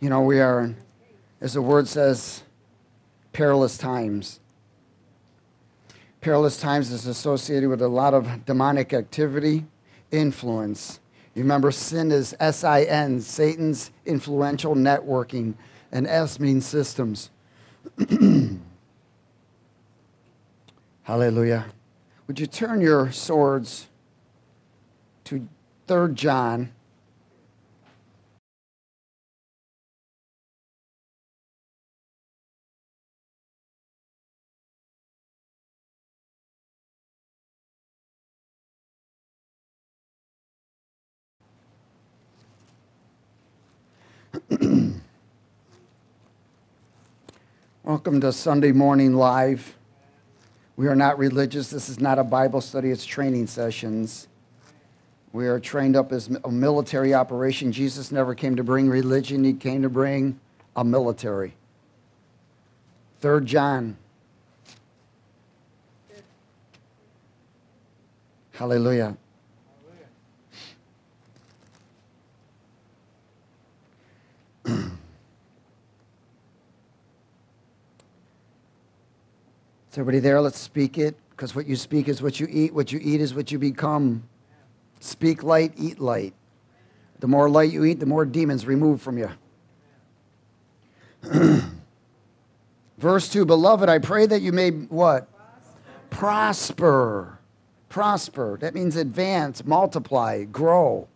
You know, we are, as the word says, perilous times. Perilous times is associated with a lot of demonic activity, influence. You remember sin is S I N, Satan's influential networking, and S means systems. Hallelujah. Would you turn your swords to 3 John Welcome to Sunday Morning Live. We are not religious. This is not a Bible study, it's training sessions. We are trained up as a military operation. Jesus never came to bring religion, he came to bring a military. Third John. Hallelujah. Is everybody there? Let's speak it, because what you speak is what you eat. What you eat is what you become. Speak light, eat light. The more light you eat, the more demons removed from you. Verse 2 Beloved, I pray that you may what? Prosper. Prosper. That means advance, multiply, grow.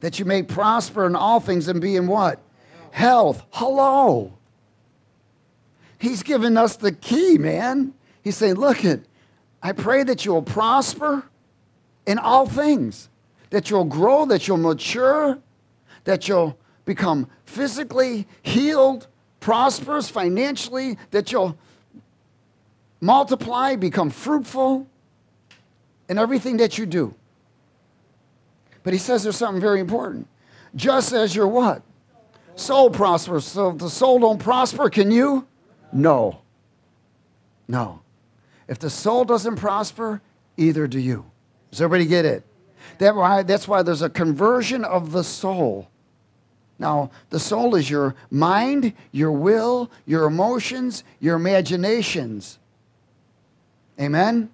That you may prosper in all things and be in what? Health. Hello. He's given us the key, man. He's saying, Look, it, I pray that you'll prosper in all things, that you'll grow, that you'll mature, that you'll become physically healed, prosperous financially, that you'll multiply, become fruitful in everything that you do. But he says there's something very important. Just as your what? Soul prospers. So if the soul don't prosper, can you? No. No. If the soul doesn't prosper, either do you. Does everybody get it? That why, that's why there's a conversion of the soul. Now, the soul is your mind, your will, your emotions, your imaginations. Amen?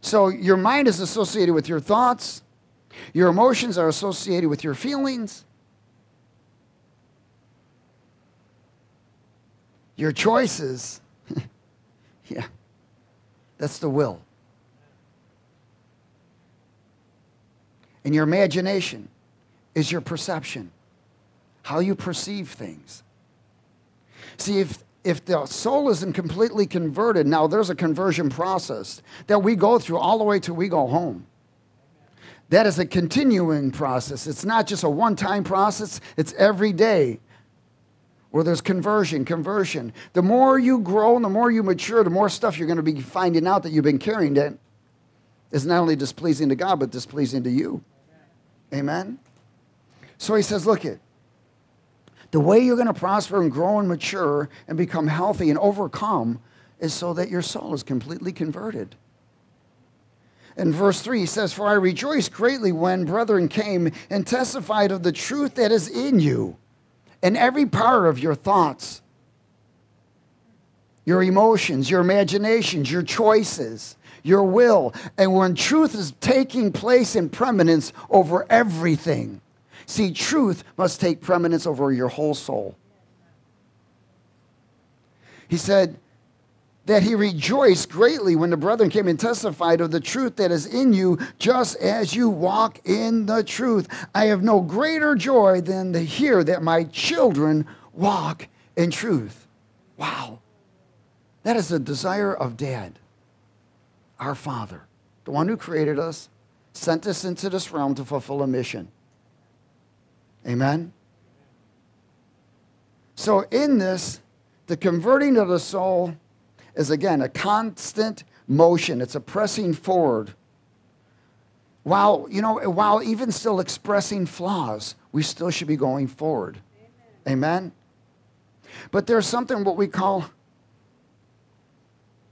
So, your mind is associated with your thoughts, your emotions are associated with your feelings, Your choices, yeah, that's the will. And your imagination is your perception, how you perceive things. See, if, if the soul isn't completely converted, now there's a conversion process that we go through all the way till we go home. That is a continuing process. It's not just a one time process, it's every day where there's conversion, conversion. The more you grow and the more you mature, the more stuff you're going to be finding out that you've been carrying that is not only displeasing to God, but displeasing to you. Amen? So he says, look it. The way you're going to prosper and grow and mature and become healthy and overcome is so that your soul is completely converted. In verse 3, he says, For I rejoiced greatly when brethren came and testified of the truth that is in you in every part of your thoughts, your emotions, your imaginations, your choices, your will. And when truth is taking place in preeminence over everything, see, truth must take preeminence over your whole soul. He said, that he rejoiced greatly when the brethren came and testified of the truth that is in you, just as you walk in the truth. I have no greater joy than to hear that my children walk in truth. Wow. That is the desire of dad, our father, the one who created us, sent us into this realm to fulfill a mission. Amen? So, in this, the converting of the soul is again a constant motion, it's a pressing forward. While, you know, while even still expressing flaws, we still should be going forward. Amen. Amen? But there's something what we call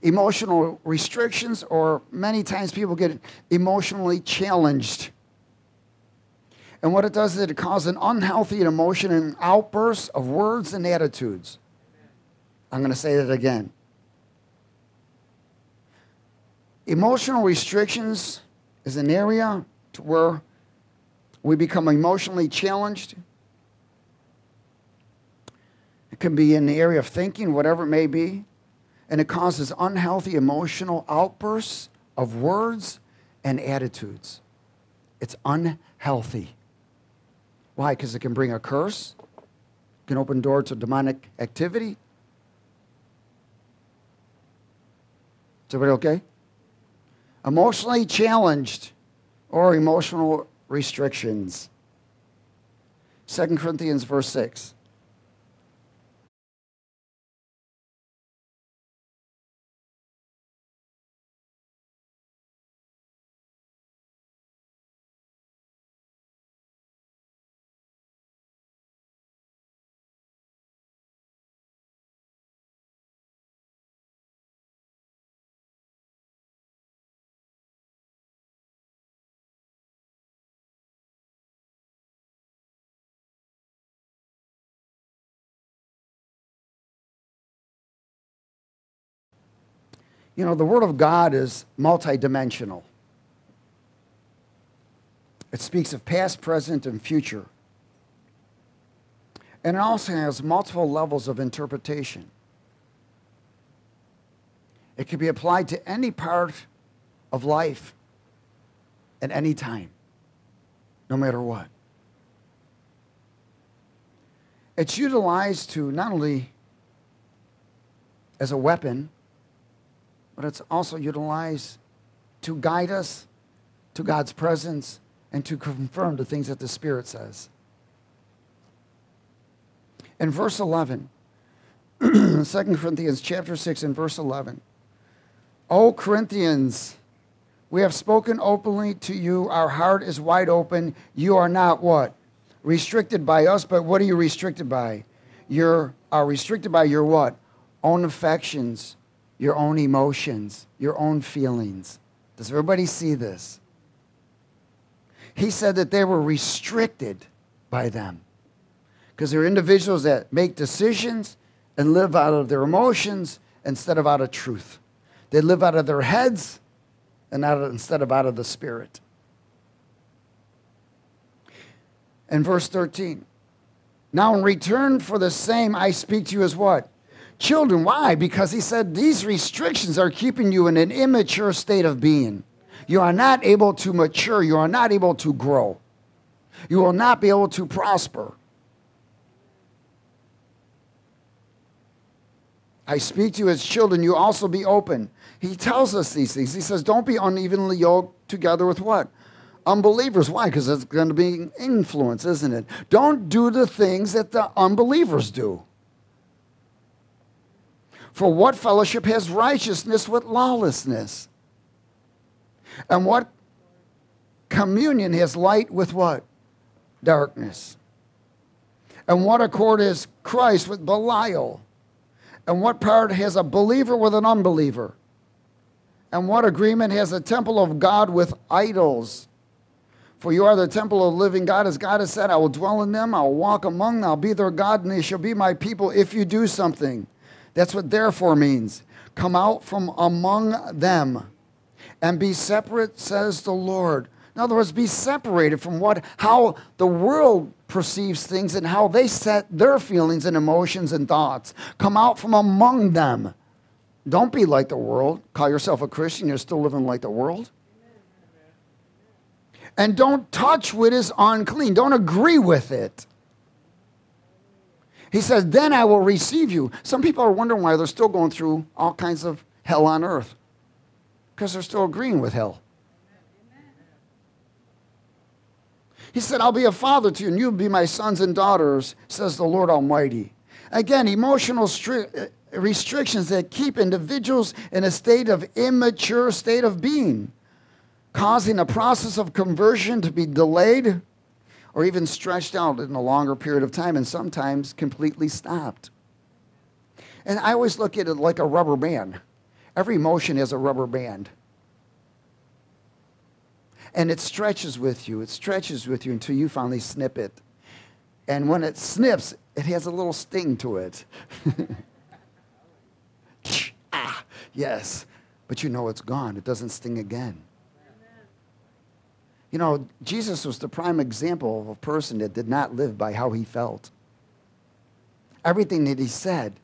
emotional restrictions, or many times people get emotionally challenged. And what it does is it causes an unhealthy emotion and outbursts of words and attitudes. I'm going to say that again. Emotional restrictions is an area to where we become emotionally challenged. It can be in the area of thinking, whatever it may be, and it causes unhealthy emotional outbursts of words and attitudes. It's unhealthy. Why? Because it can bring a curse, it can open door to demonic activity. Is everybody okay? Emotionally challenged or emotional restrictions. 2 Corinthians verse 6. You know, the Word of God is multidimensional. It speaks of past, present, and future. And it also has multiple levels of interpretation. It can be applied to any part of life at any time, no matter what. It's utilized to not only as a weapon, but it's also utilized to guide us to God's presence and to confirm the things that the Spirit says. In verse 11, 2 Corinthians chapter 6 and verse 11, O Corinthians, we have spoken openly to you. Our heart is wide open. You are not what? Restricted by us, but what are you restricted by? You are restricted by your what? Own affections your own emotions, your own feelings. Does everybody see this? He said that they were restricted by them because they're individuals that make decisions and live out of their emotions instead of out of truth. They live out of their heads and out of, instead of out of the spirit. And verse 13. Now, in return for the same, I speak to you as what? Children. Why? Because he said these restrictions are keeping you in an immature state of being. You are not able to mature. You are not able to grow. You will not be able to prosper. I speak to you as children, you also be open. He tells us these things. He says, Don't be unevenly yoked together with what? Unbelievers. Why? Because it's going to be influence, isn't it? Don't do the things that the unbelievers do. For what fellowship has righteousness with lawlessness? And what communion has light with what? Darkness. And what accord is Christ with Belial? And what part has a believer with an unbeliever? And what agreement has a temple of God with idols? For you are the temple of the living God, as God has said, I will dwell in them, I will walk among them, I'll be their God, and they shall be my people if you do something. That's what therefore means. Come out from among them and be separate, says the Lord. In other words, be separated from what how the world perceives things and how they set their feelings and emotions and thoughts. Come out from among them. Don't be like the world. Call yourself a Christian, you're still living like the world. And don't touch what is unclean. Don't agree with it. He says, Then I will receive you. Some people are wondering why they're still going through all kinds of hell on earth because they're still agreeing with hell. He said, I'll be a father to you, and you'll be my sons and daughters, says the Lord Almighty. Again, emotional uh, restrictions that keep individuals in a state of immature state of being, causing a process of conversion to be delayed or even stretched out in a longer period of time and sometimes completely stopped. And I always look at it like a rubber band. Every emotion is a rubber band. And it stretches with you. It stretches with you until you finally snip it. And when it snips, it has a little sting to it. ah, yes. But you know it's gone. It doesn't sting again. You know, Jesus was the prime example of a person that did not live by how he felt. Everything that he said,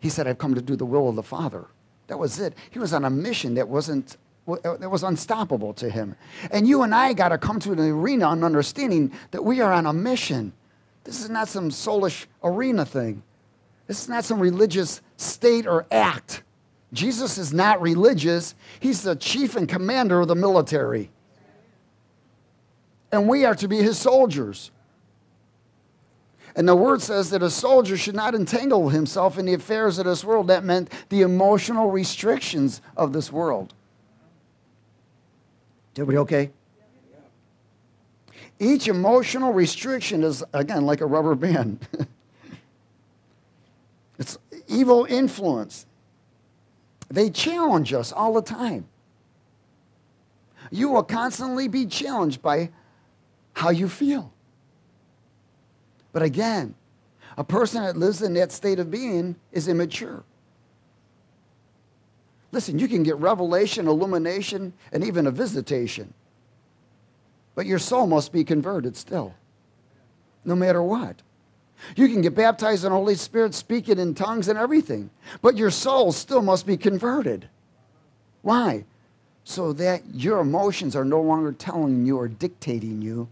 he said, I've come to do the will of the Father. That was it. He was on a mission that wasn't uh, that was unstoppable to him. And you and I got to come to an arena and understanding that we are on a mission. This is not some soulish arena thing. This is not some religious state or act. Jesus is not religious. He's the chief and commander of the military. And we are to be his soldiers. And the word says that a soldier should not entangle himself in the affairs of this world. That meant the emotional restrictions of this world. Everybody okay? Each emotional restriction is, again, like a rubber band. it's evil influence. They challenge us all the time. You will constantly be challenged by how you feel. But again, a person that lives in that state of being is immature. Listen, you can get revelation, illumination, and even a visitation. But your soul must be converted still, no matter what. You can get baptized in the Holy Spirit, speaking in tongues and everything, but your soul still must be converted. Why? So that your emotions are no longer telling you or dictating you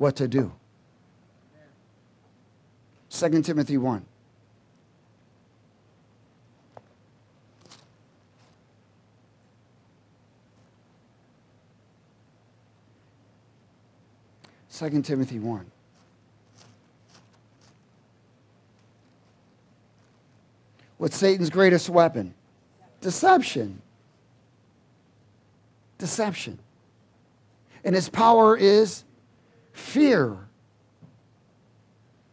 what to do. 2 Timothy 1. Second Timothy 1. What's Satan's greatest weapon? Deception. Deception. And his power is fear.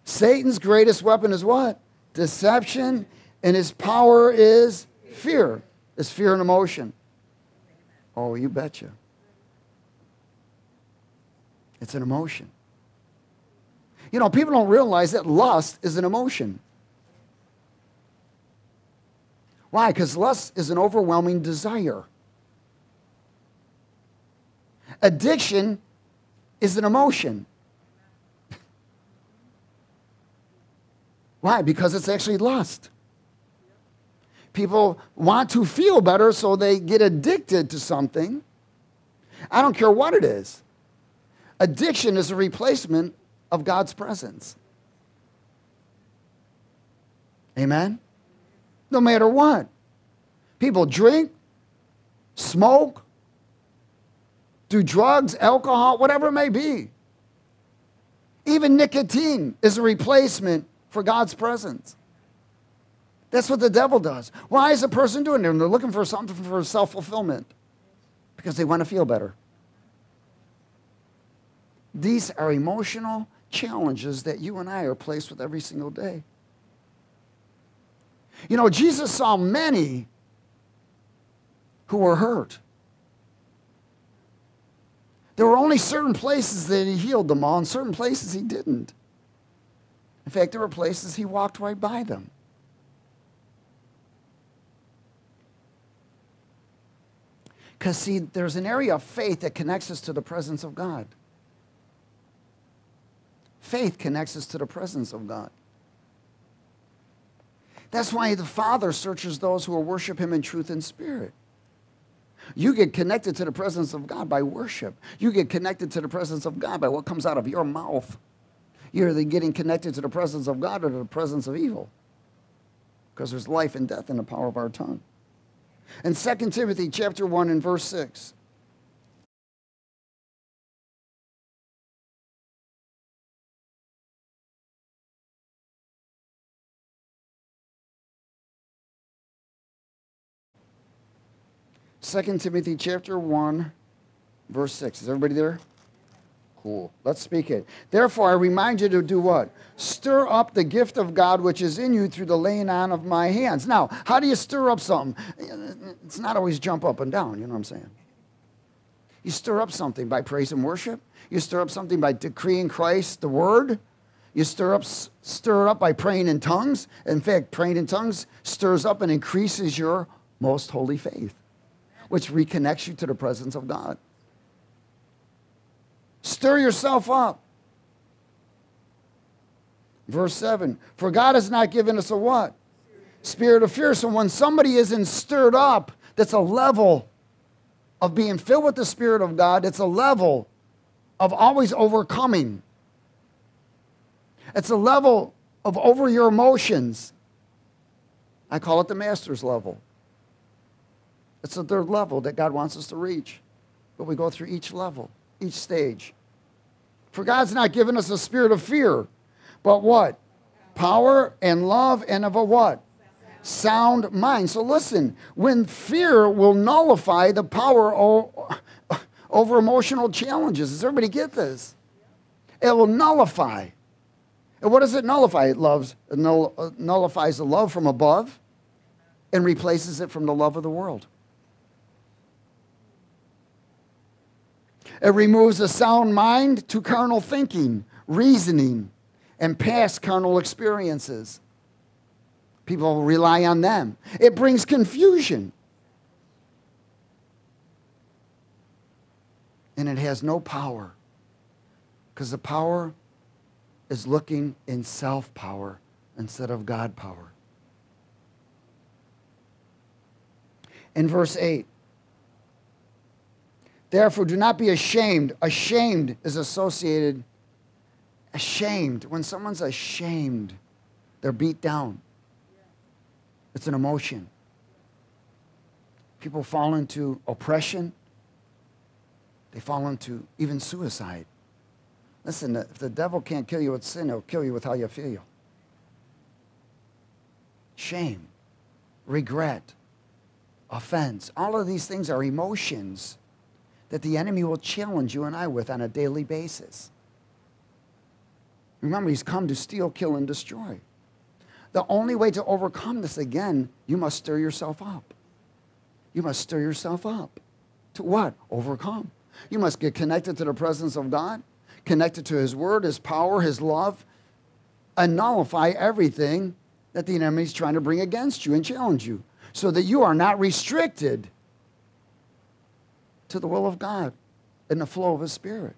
Satan's greatest weapon is what? Deception, and his power is fear. Is fear an emotion? Oh, you betcha. It's an emotion. You know, people don't realize that lust is an emotion. Why? Because lust is an overwhelming desire. Addiction is an emotion. Why? Because it's actually lust. People want to feel better, so they get addicted to something. I don't care what it is. Addiction is a replacement of God's presence. Amen? No matter what. People drink, smoke, do drugs, alcohol, whatever it may be. Even nicotine is a replacement for God's presence. That's what the devil does. Why is a person doing it? They're looking for something for self fulfillment because they want to feel better. These are emotional challenges that you and I are placed with every single day. You know, Jesus saw many who were hurt. There were only certain places that he healed them all, and certain places he didn't. In fact, there were places he walked right by them. Because, see, there's an area of faith that connects us to the presence of God. Faith connects us to the presence of God. That's why the Father searches those who will worship Him in truth and spirit. You get connected to the presence of God by worship. You get connected to the presence of God by what comes out of your mouth. You're either getting connected to the presence of God or to the presence of evil. Because there's life and death in the power of our tongue. In 2 Timothy chapter 1 and verse 6. Second Timothy chapter 1, verse 6. Is everybody there? Cool. Let's speak it. Therefore, I remind you to do what? Stir up the gift of God which is in you through the laying on of my hands. Now, how do you stir up something? It's not always jump up and down, you know what I'm saying? You stir up something by praise and worship. You stir up something by decreeing Christ, the word. You stir up, stir it up by praying in tongues. In fact, praying in tongues stirs up and increases your most holy faith, which reconnects you to the presence of God. Stir yourself up. Verse 7 For God has not given us a what? Spirit of fear. So when somebody isn't stirred up, that's a level of being filled with the Spirit of God, it's a level of always overcoming. It's a level of over your emotions. I call it the master's level. It's the third level that God wants us to reach. But we go through each level, each stage. For God's not given us a spirit of fear, but what? Power and love and of a what? Sound mind. So listen, when fear will nullify the power over emotional challenges. Does everybody get this? It will nullify. And what does it nullify? It loves, uh, nullifies the love from above and replaces it from the love of the world. It removes a sound mind to carnal thinking, reasoning, and past carnal experiences. People rely on them. It brings confusion. And it has no power because the power is looking in self power instead of God power. In verse 8, therefore do not be ashamed. Ashamed is associated, ashamed. When someone's ashamed, they're beat down. It's an emotion. People fall into oppression, they fall into even suicide. Listen, if the devil can't kill you with sin, he'll kill you with how you feel. Shame, regret, offense, all of these things are emotions that the enemy will challenge you and I with on a daily basis. Remember, he's come to steal, kill, and destroy. The only way to overcome this again, you must stir yourself up. You must stir yourself up. To what? Overcome. You must get connected to the presence of God connected to His Word, His power, His love, and nullify everything that the enemy is trying to bring against you and challenge you so that you are not restricted to the will of God and the flow of His Spirit.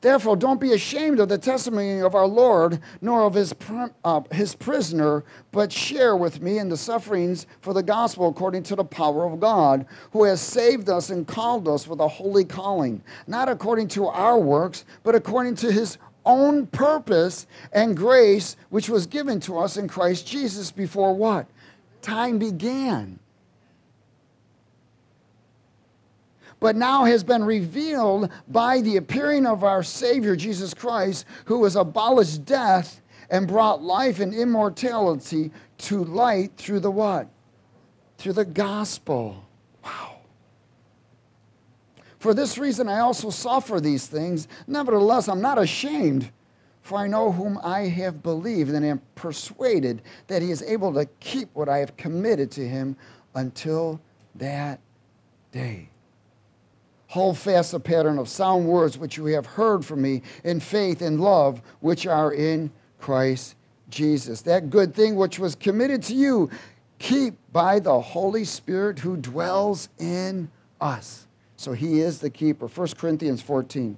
Therefore, don't be ashamed of the testimony of our Lord, nor of his, uh, his prisoner, but share with me in the sufferings for the gospel according to the power of God, who has saved us and called us with a holy calling, not according to our works, but according to his own purpose and grace, which was given to us in Christ Jesus before what? Time began. But now has been revealed by the appearing of our Savior Jesus Christ, who has abolished death and brought life and immortality to light through the what? Through the gospel. Wow. For this reason I also suffer these things. Nevertheless, I'm not ashamed, for I know whom I have believed and am persuaded that he is able to keep what I have committed to him until that day. Hold fast the pattern of sound words which you have heard from me in faith and love which are in Christ Jesus. That good thing which was committed to you, keep by the Holy Spirit who dwells in us. So he is the keeper. 1 Corinthians 14.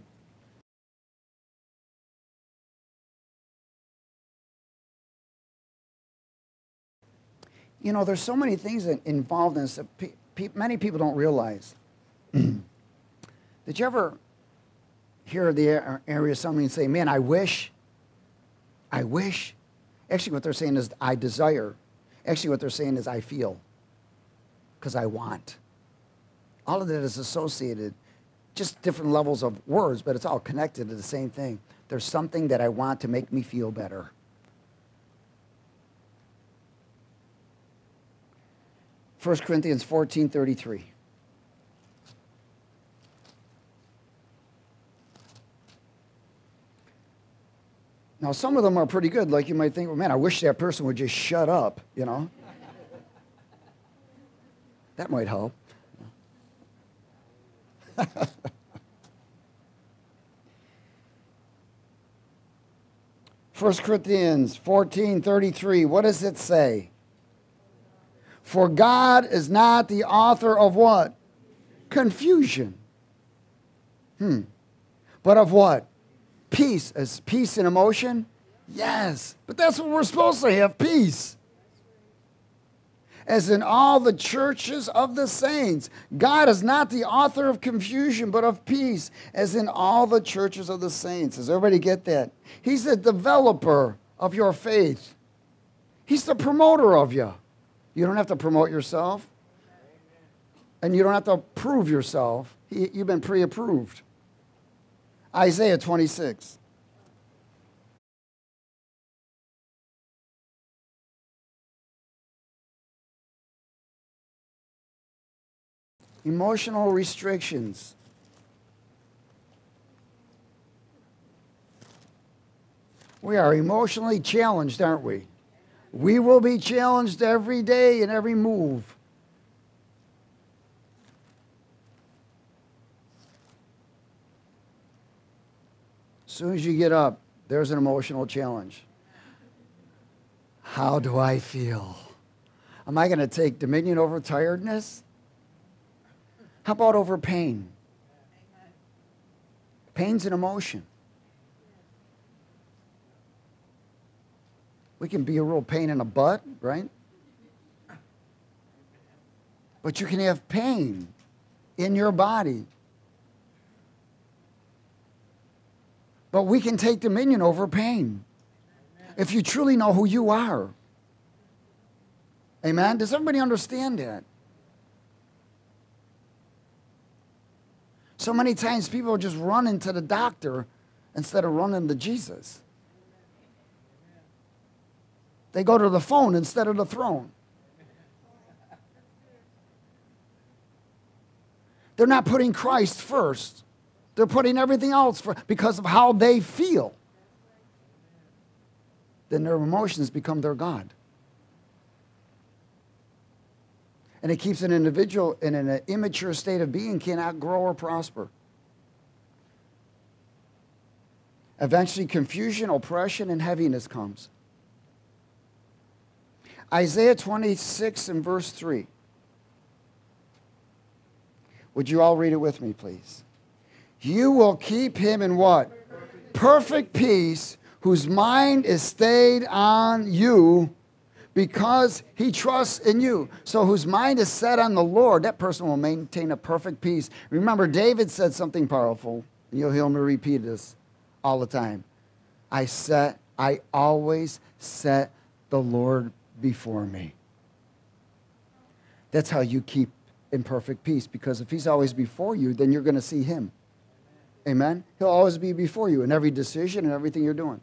You know, there's so many things involved in this that pe- pe- many people don't realize. Did you ever hear the area somebody say, Man, I wish, I wish? Actually, what they're saying is, I desire. Actually, what they're saying is, I feel, because I want. All of that is associated, just different levels of words, but it's all connected to the same thing. There's something that I want to make me feel better. First Corinthians 14 33. Now, some of them are pretty good. Like you might think, well, man, I wish that person would just shut up, you know? that might help. First Corinthians 14 33, what does it say? For God is not the author of what? Confusion. Hmm. But of what? Peace. Is peace in emotion? Yes. But that's what we're supposed to have peace as in all the churches of the saints. God is not the author of confusion, but of peace, as in all the churches of the saints. Does everybody get that? He's the developer of your faith, He's the promoter of you. You don't have to promote yourself, and you don't have to prove yourself. You've been pre approved. Isaiah 26. Emotional restrictions. We are emotionally challenged, aren't we? We will be challenged every day in every move. As soon as you get up, there's an emotional challenge. How do I feel? Am I going to take dominion over tiredness? How about over pain? Pain's an emotion. We can be a real pain in the butt, right? But you can have pain in your body. But we can take dominion over pain if you truly know who you are. Amen? Does everybody understand that? So many times people just run into the doctor instead of running to Jesus. They go to the phone instead of the throne. They're not putting Christ first. They're putting everything else first because of how they feel. Then their emotions become their God. and it keeps an individual in an immature state of being cannot grow or prosper. Eventually, confusion, oppression, and heaviness comes. Isaiah 26 and verse 3. Would you all read it with me, please? You will keep him in what? Perfect peace, whose mind is stayed on you because he trusts in you. So, whose mind is set on the Lord, that person will maintain a perfect peace. Remember, David said something powerful. You'll hear me repeat this all the time. I set, I always set the Lord before me. That's how you keep in perfect peace because if he's always before you, then you're going to see him. Amen? He'll always be before you in every decision and everything you're doing.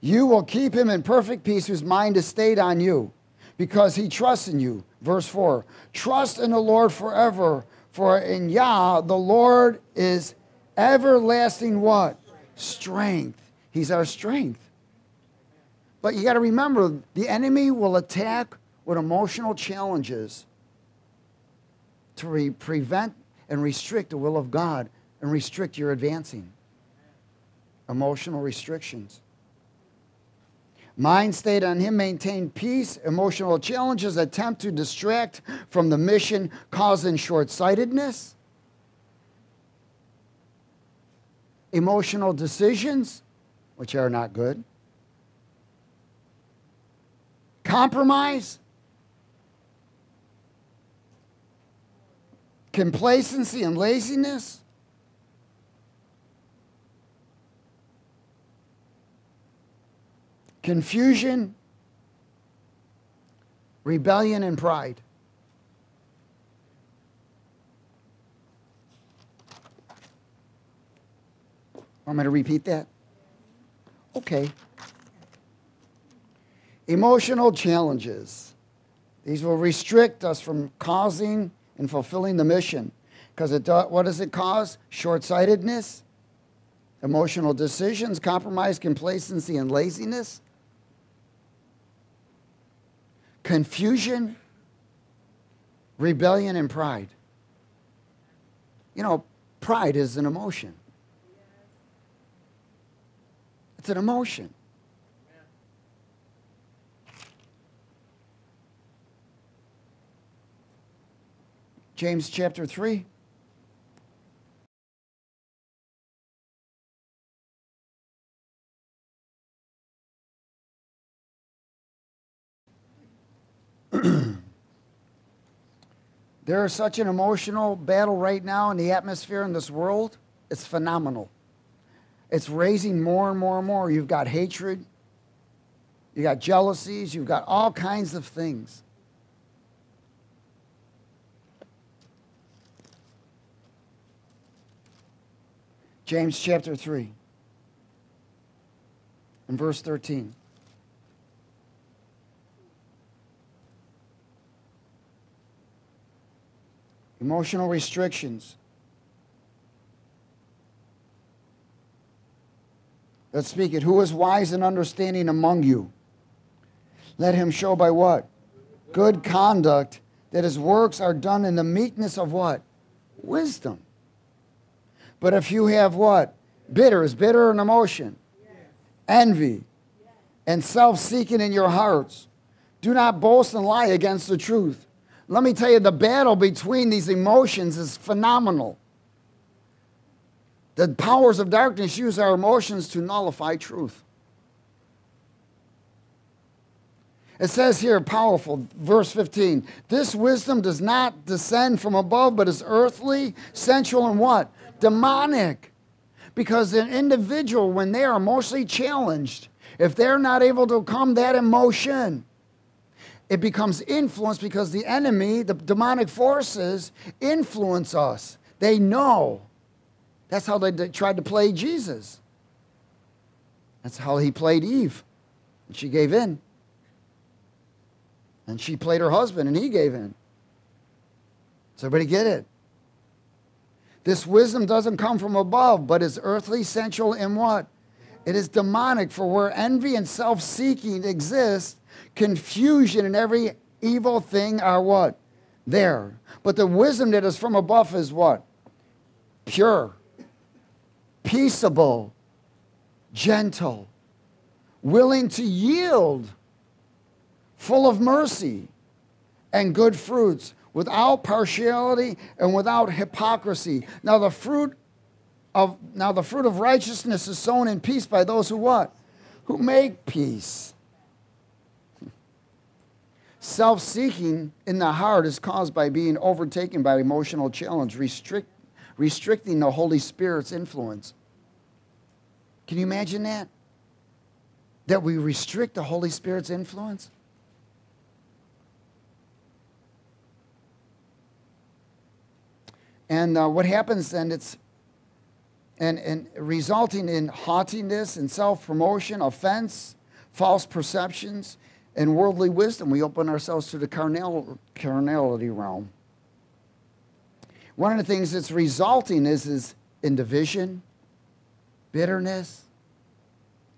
You will keep him in perfect peace whose mind is stayed on you because he trusts in you. Verse 4 Trust in the Lord forever, for in Yah the Lord is everlasting what? Strength. He's our strength. But you got to remember the enemy will attack with emotional challenges to re- prevent and restrict the will of God and restrict your advancing. Emotional restrictions. Mind stayed on Him, maintain peace. Emotional challenges attempt to distract from the mission, causing short sightedness. Emotional decisions, which are not good. Compromise. Complacency and laziness. confusion, rebellion, and pride. Want me to repeat that? Okay. Emotional challenges. These will restrict us from causing and fulfilling the mission. Because it what does it cause? Short sightedness, emotional decisions, compromise, complacency, and laziness confusion, rebellion, and pride. You know, pride is an emotion. It's an emotion. James chapter 3. there is such an emotional battle right now in the atmosphere in this world. It's phenomenal. It's raising more and more and more. You've got hatred, you got jealousies, you've got all kinds of things. James chapter 3 and verse 13. Emotional restrictions. Let's speak it. Who is wise and understanding among you? Let him show by what? Good conduct that his works are done in the meekness of what? Wisdom. But if you have what? Bitter, is bitter an emotion? Envy and self seeking in your hearts. Do not boast and lie against the truth. Let me tell you, the battle between these emotions is phenomenal. The powers of darkness use our emotions to nullify truth. It says here, powerful, verse 15. This wisdom does not descend from above, but is earthly, sensual, and what? Demonic. Because an individual, when they are emotionally challenged, if they're not able to overcome that emotion, it becomes influence because the enemy, the demonic forces, influence us. They know. That's how they tried to play Jesus. That's how he played Eve. And she gave in. And she played her husband, and he gave in. Does everybody get it? This wisdom doesn't come from above, but is earthly, sensual, and what? It is demonic, for where envy and self seeking exist, confusion and every evil thing are what? There. But the wisdom that is from above is what? Pure, peaceable, gentle, willing to yield, full of mercy and good fruits, without partiality and without hypocrisy. Now the fruit of now the fruit of righteousness is sown in peace by those who what? Who make peace. Self-seeking in the heart is caused by being overtaken by emotional challenge, restrict, restricting the Holy Spirit's influence. Can you imagine that? That we restrict the Holy Spirit's influence? And uh, what happens then, it's and, and resulting in haughtiness and self promotion, offense, false perceptions, and worldly wisdom. We open ourselves to the carnal, carnality realm. One of the things that's resulting is, is in division, bitterness,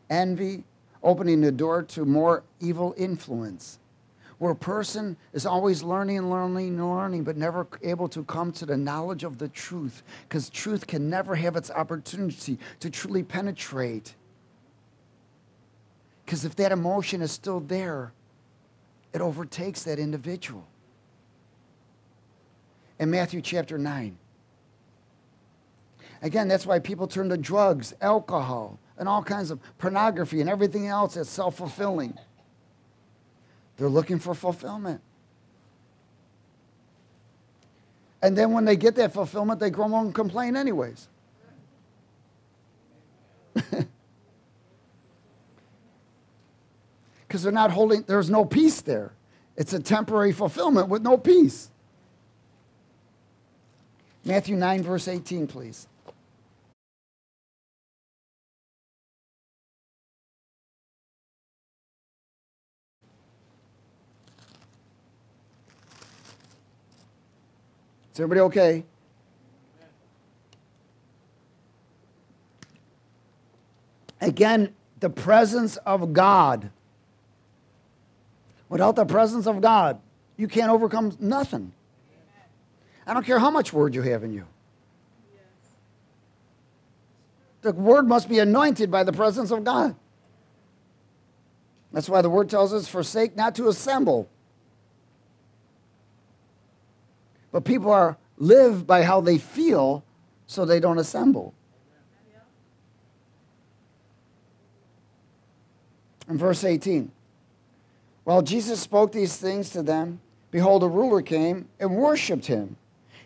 envy, opening the door to more evil influence where a person is always learning and learning and learning, but never able to come to the knowledge of the truth, because truth can never have its opportunity to truly penetrate. Because if that emotion is still there, it overtakes that individual. In Matthew chapter 9. Again, that's why people turn to drugs, alcohol, and all kinds of pornography and everything else that's self fulfilling. They're looking for fulfillment. And then when they get that fulfillment, they grumble and complain, anyways. Because they're not holding, there's no peace there. It's a temporary fulfillment with no peace. Matthew 9, verse 18, please. Is everybody okay? Again, the presence of God. Without the presence of God, you can't overcome nothing. I don't care how much word you have in you. the word must be anointed by the presence of God. That's why the word tells us, forsake not to assemble. But people are live by how they feel, so they don't assemble. In verse 18, while Jesus spoke these things to them, behold, a ruler came and worshipped him,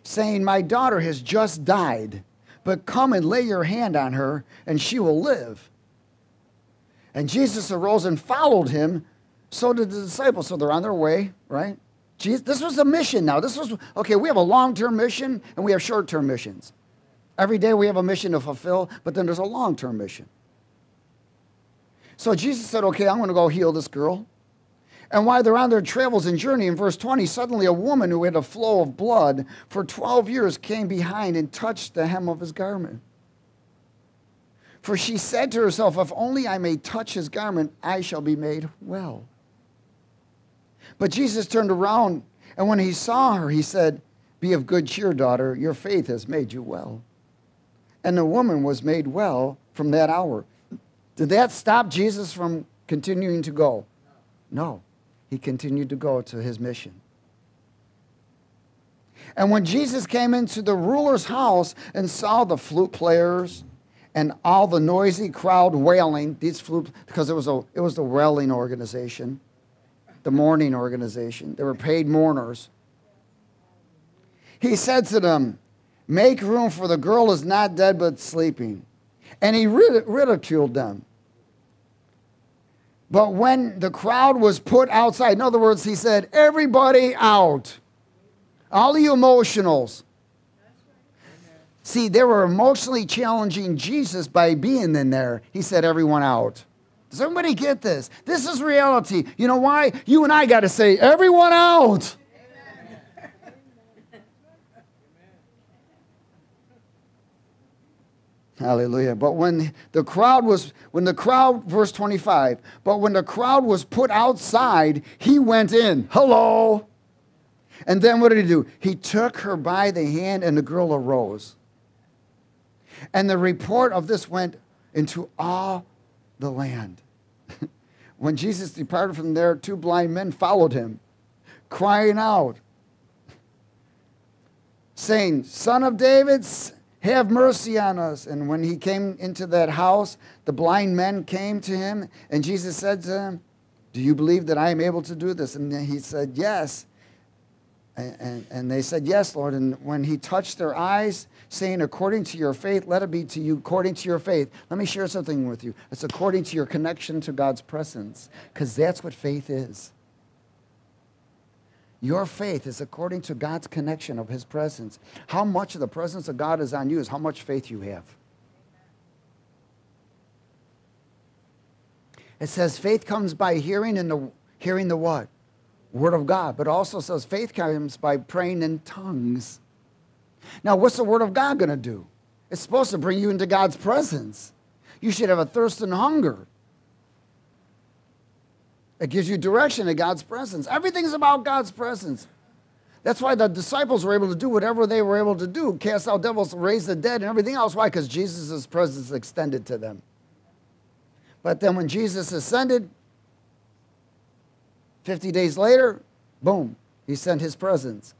saying, My daughter has just died, but come and lay your hand on her, and she will live. And Jesus arose and followed him. So did the disciples. So they're on their way, right? Jesus, this was a mission now. This was, okay, we have a long term mission and we have short term missions. Every day we have a mission to fulfill, but then there's a long term mission. So Jesus said, okay, I'm going to go heal this girl. And while they're on their travels and journey, in verse 20, suddenly a woman who had a flow of blood for 12 years came behind and touched the hem of his garment. For she said to herself, If only I may touch his garment, I shall be made well. But Jesus turned around, and when he saw her, he said, Be of good cheer, daughter, your faith has made you well. And the woman was made well from that hour. Did that stop Jesus from continuing to go? No. He continued to go to his mission. And when Jesus came into the ruler's house and saw the flute players, and all the noisy crowd wailing. These flute because it was a it was the wailing organization, the mourning organization. They were paid mourners. He said to them, "Make room, for the girl is not dead but sleeping," and he ridiculed them. But when the crowd was put outside, in other words, he said, "Everybody out, all the emotionals." See, they were emotionally challenging Jesus by being in there. He said, Everyone out. Does everybody get this? This is reality. You know why? You and I got to say, Everyone out. Hallelujah. But when the crowd was, when the crowd, verse 25, but when the crowd was put outside, he went in. Hello. And then what did he do? He took her by the hand and the girl arose. And the report of this went into all the land. when Jesus departed from there, two blind men followed him, crying out, saying, Son of David, have mercy on us. And when he came into that house, the blind men came to him, and Jesus said to them, Do you believe that I am able to do this? And he said, Yes. And, and, and, they said, Yes, Lord. And when he touched their eyes, saying, According to your faith, let it be to you according to your faith. Let me share something with you. It's according to your connection to God's presence, because that's what faith is. Your faith is according to God's connection of his presence. How much of the presence of God is on you is how much faith you have. It says faith comes by hearing and the hearing the what? Word of God. But also says faith comes by praying in tongues. Now, what's the Word of God going to do? It's supposed to bring you into God's presence. You should have a thirst and hunger. It gives you direction to God's presence. Everything's about God's presence. That's why the disciples were able to do whatever they were able to do cast out devils, raise the dead, and everything else. Why? Because Jesus' presence extended to them. But then when Jesus ascended, 50 days later, boom, he sent his presence.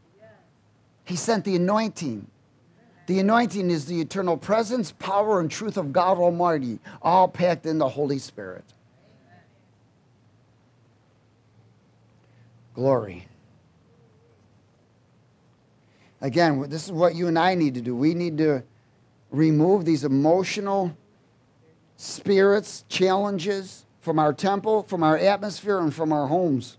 He sent the anointing. The anointing is the eternal presence, power, and truth of God Almighty, all packed in the Holy Spirit. Glory. Again, this is what you and I need to do. We need to remove these emotional spirits, challenges from our temple, from our atmosphere, and from our homes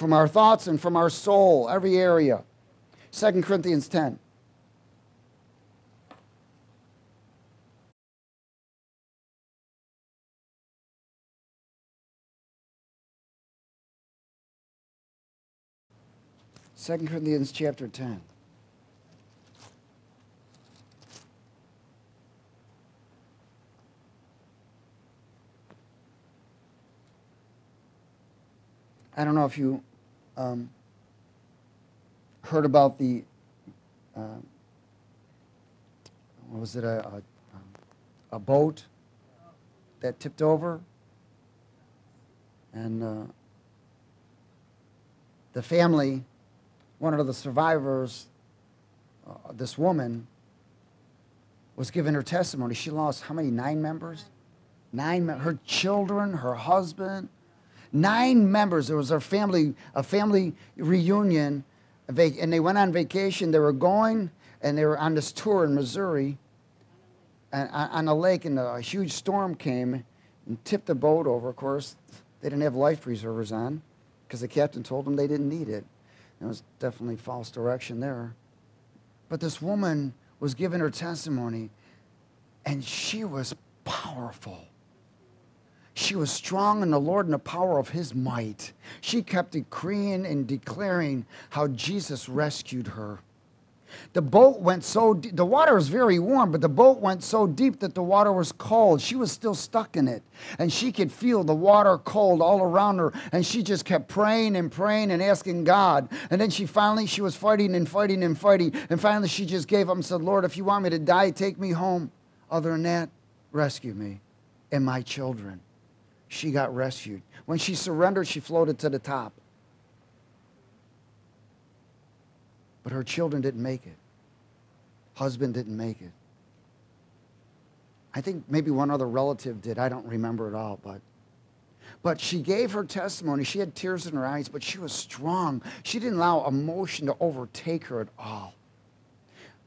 from our thoughts and from our soul, every area. 2 Corinthians 10. Second Corinthians chapter 10. I don't know if you um, heard about the, uh, was it a, a, a boat that tipped over? And uh, the family, one of the survivors, uh, this woman, was giving her testimony. She lost how many? Nine members? Nine, her children, her husband, nine members. There was a family, a family reunion, and they went on vacation. They were going, and they were on this tour in Missouri, on a lake, and a huge storm came and tipped the boat over. Of course, they didn't have life preservers on because the captain told them they didn't need it. It was definitely false direction there. But this woman was giving her testimony, and she was powerful. She was strong in the Lord and the power of his might. She kept decreeing and declaring how Jesus rescued her. The boat went so deep, the water was very warm, but the boat went so deep that the water was cold. She was still stuck in it, and she could feel the water cold all around her, and she just kept praying and praying and asking God. And then she finally, she was fighting and fighting and fighting, and finally she just gave up and said, Lord, if you want me to die, take me home. Other than that, rescue me and my children she got rescued. When she surrendered, she floated to the top. But her children didn't make it. Husband didn't make it. I think maybe one other relative did. I don't remember at all, but but she gave her testimony. She had tears in her eyes, but she was strong. She didn't allow emotion to overtake her at all.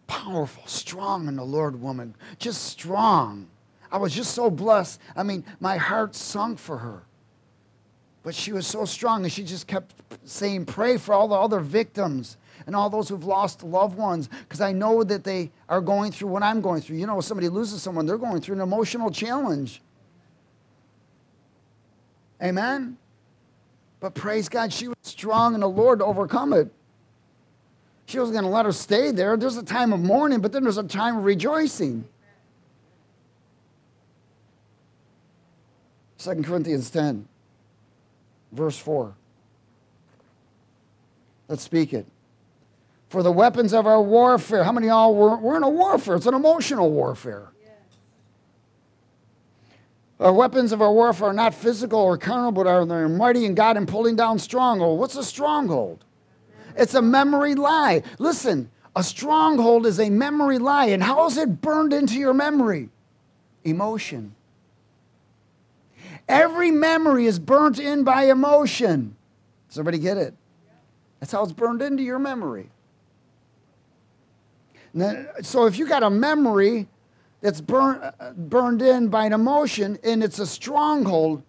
Powerful, strong in the Lord woman, just strong. I was just so blessed. I mean, my heart sunk for her. But she was so strong, and she just kept saying, Pray for all the other victims and all those who've lost loved ones, because I know that they are going through what I'm going through. You know, somebody loses someone, they're going through an emotional challenge. Amen? But praise God, she was strong in the Lord to overcome it. She wasn't going to let her stay there. There's a time of mourning, but then there's a time of rejoicing. 2 Corinthians 10, verse 4. Let's speak it. For the weapons of our warfare, how many of y'all were, we're in a warfare? It's an emotional warfare. Our weapons of our warfare are not physical or carnal, but are they mighty in God and pulling down stronghold. What's a stronghold? It's a memory lie. Listen, a stronghold is a memory lie. And how is it burned into your memory? Emotion. Every memory is burnt in by emotion. Does everybody get it? That's how it's burned into your memory. Then, so if you got a memory that's burn, burned in by an emotion and it's a stronghold,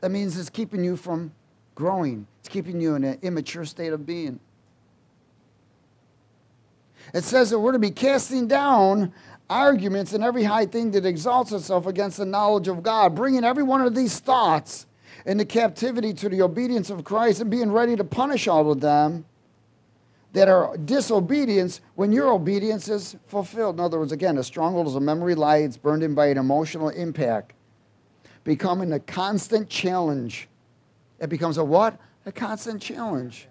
that means it's keeping you from growing. It's keeping you in an immature state of being. It says that we're to be casting down arguments and every high thing that exalts itself against the knowledge of God, bringing every one of these thoughts into captivity to the obedience of Christ and being ready to punish all of them that are disobedience when your obedience is fulfilled. In other words, again, a stronghold is a memory lie, it's burned in by an emotional impact, becoming a constant challenge. It becomes a what? A constant challenge.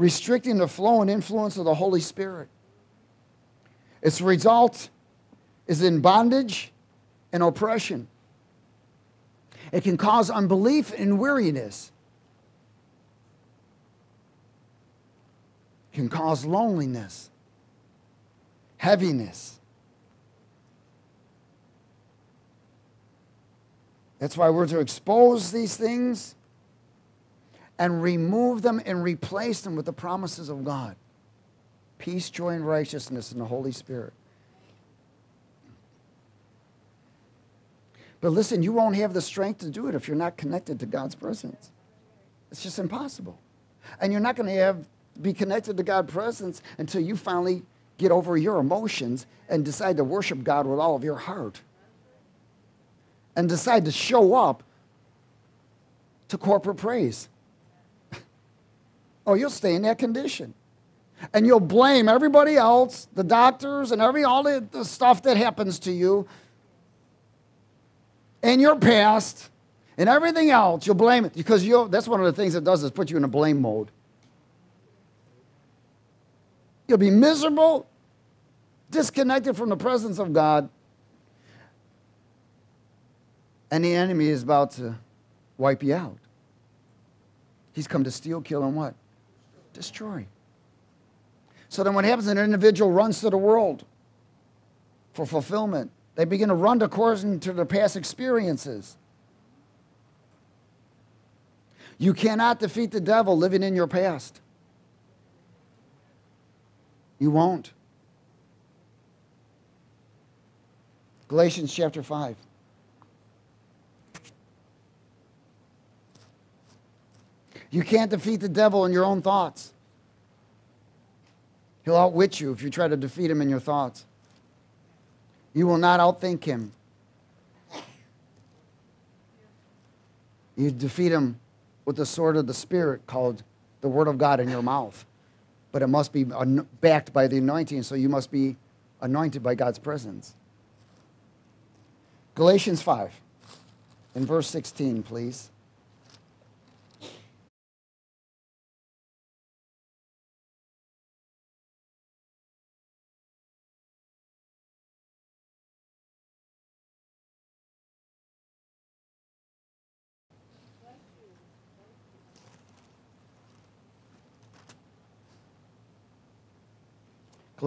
Restricting the flow and influence of the Holy Spirit. Its result is in bondage and oppression. It can cause unbelief and weariness. It can cause loneliness, heaviness. That's why we're to expose these things and remove them and replace them with the promises of God peace, joy, and righteousness in the Holy Spirit. But listen, you won't have the strength to do it if you're not connected to God's presence. It's just impossible. And you're not going to have be connected to God's presence until you finally get over your emotions and decide to worship God with all of your heart. And decide to show up to corporate praise. Oh, you'll stay in that condition and you'll blame everybody else, the doctors and every all the, the stuff that happens to you in your past and everything else, you'll blame it because you that's one of the things it does is put you in a blame mode. You'll be miserable disconnected from the presence of God. And the enemy is about to wipe you out. He's come to steal, kill, and what? Destroy. So then what happens? An individual runs to the world for fulfillment. They begin to run according to their past experiences. You cannot defeat the devil living in your past. You won't. Galatians chapter 5. You can't defeat the devil in your own thoughts. He'll outwit you if you try to defeat him in your thoughts. You will not outthink him. You defeat him with the sword of the Spirit called the Word of God in your mouth. But it must be backed by the anointing, so you must be anointed by God's presence. Galatians 5, in verse 16, please.